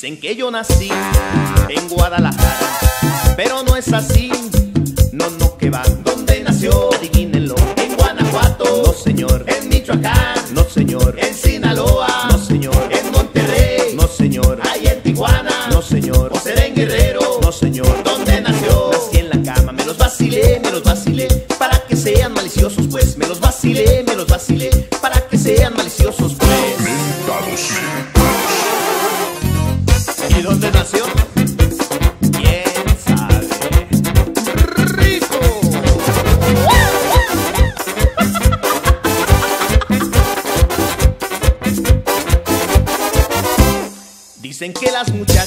Dicen que yo nací en Guadalajara, pero no es así. No, no, que va. ¿Dónde nació? Adivínenlo. En Guanajuato. No, señor. En Michoacán. No, señor. En Sinaloa. No, señor. En Monterrey. No, señor. Ahí en Tijuana. No, señor. O será en Guerrero. No, señor. ¿Dónde nació? En la cama. Me los vacilé, me los. Para que sean maliciosos, pues. Dicen que las muchachas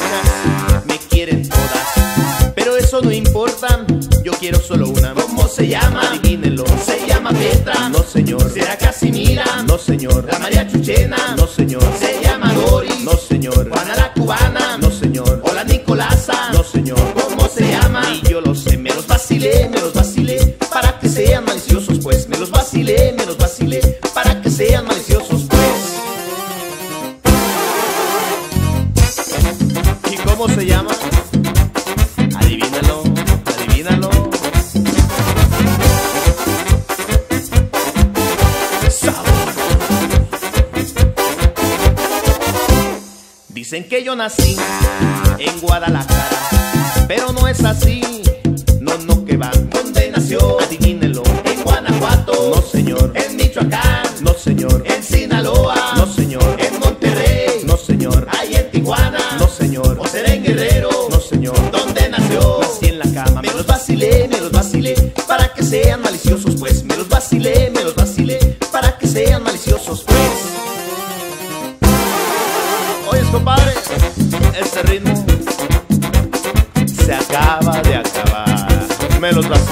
me quieren todas, pero eso no importa, yo quiero solo una. ¿Cómo se llama? Adivínenlo. Se llama Petra. No, señor. ¿Será Casimira? No, señor. ¿La María Chuchena? No, señor. ¿Se llama Doris? No, señor. ¿Juana la Cubana? No, señor. ¿O la Nicolasa? No, señor. ¿Cómo se llama? Y yo lo sé, me los vacilé, me los vacilé, para que sean maliciosos, pues. Me los vacilé, me los vacilé, para que sean maliciosos, cómo se llama? Adivínalo, adivínalo. Sabor. Dicen que yo nací en Guadalajara, pero no es así. No, no, que va. ¿Dónde nació? Adivínelo. En Guanajuato. No, señor. En Michoacán. No, señor. En Me los vacilé, me los vacilé, para que sean maliciosos, pues. Me los vacilé, me los vacilé, para que sean maliciosos, pues. Oyes, compadre, este ritmo se acaba de acabar. Me los vacilé.